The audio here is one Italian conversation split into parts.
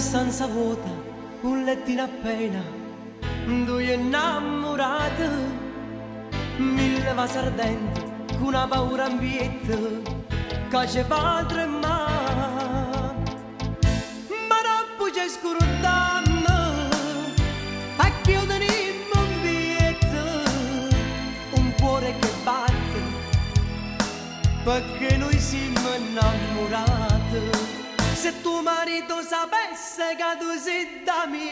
stanza vuota, un lettino appena, due innamorate, mille vasi ardenti, con una paura ambietta, che ci fa tremare. Ma non puoi scordare, perché io tenevo un biglietto, un cuore che batte, perché noi siamo innamorati. Se tuo marito sapesse che tu sei da mia,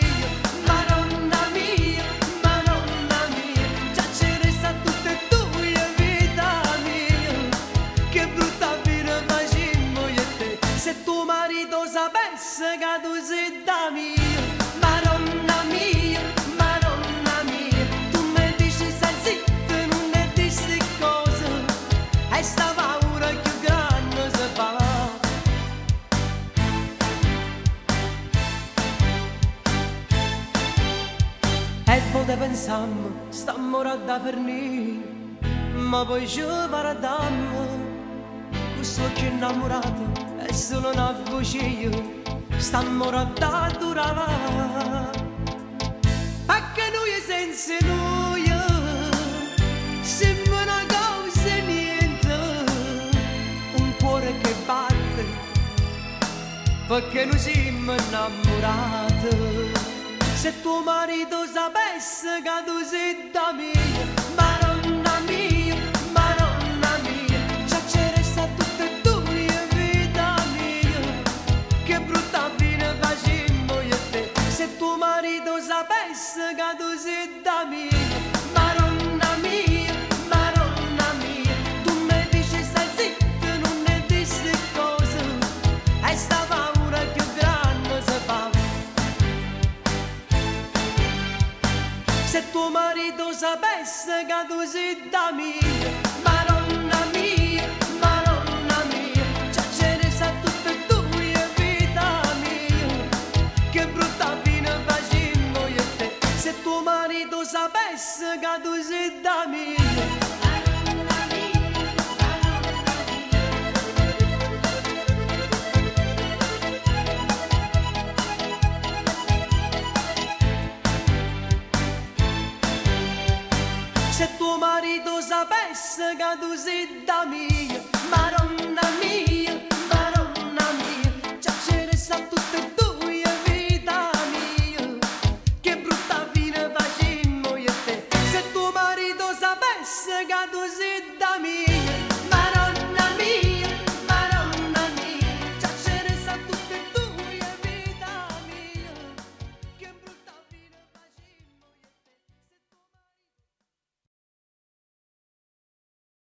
Madonna mia, Madonna mia, già ce ne sta tutte e due vita che brutta fine facemmo io te. Se tuo marito sapesse che tu sei da mia, E poi pensammo, stammo da fornire, ma poi ci guardammo, questo che innamorato è solo una voce io, stammo da durava. Perché noi senza noi, siamo una cosa niente, un cuore che batte, perché noi siamo innamorati. Se tuo marito sapesse che tu sei da mia, Madonna mia, Madonna mia, già ce ne sta tutte e due vita mia, che brutta fine facemmo io e te. Se tuo marito sapesse che tu sei da mia, Se tuo marito sapesse che tu sei da mia, Madonna mia, Madonna mia, già ce ne sa tutte e due vita mia, che brutta fine facemmo io e te. Se tuo marito sapesse che tu sei da mia, Se tuo marito sapesse che tu sei da mia, Madonna mia, Madonna mia, giacerebbe a tu.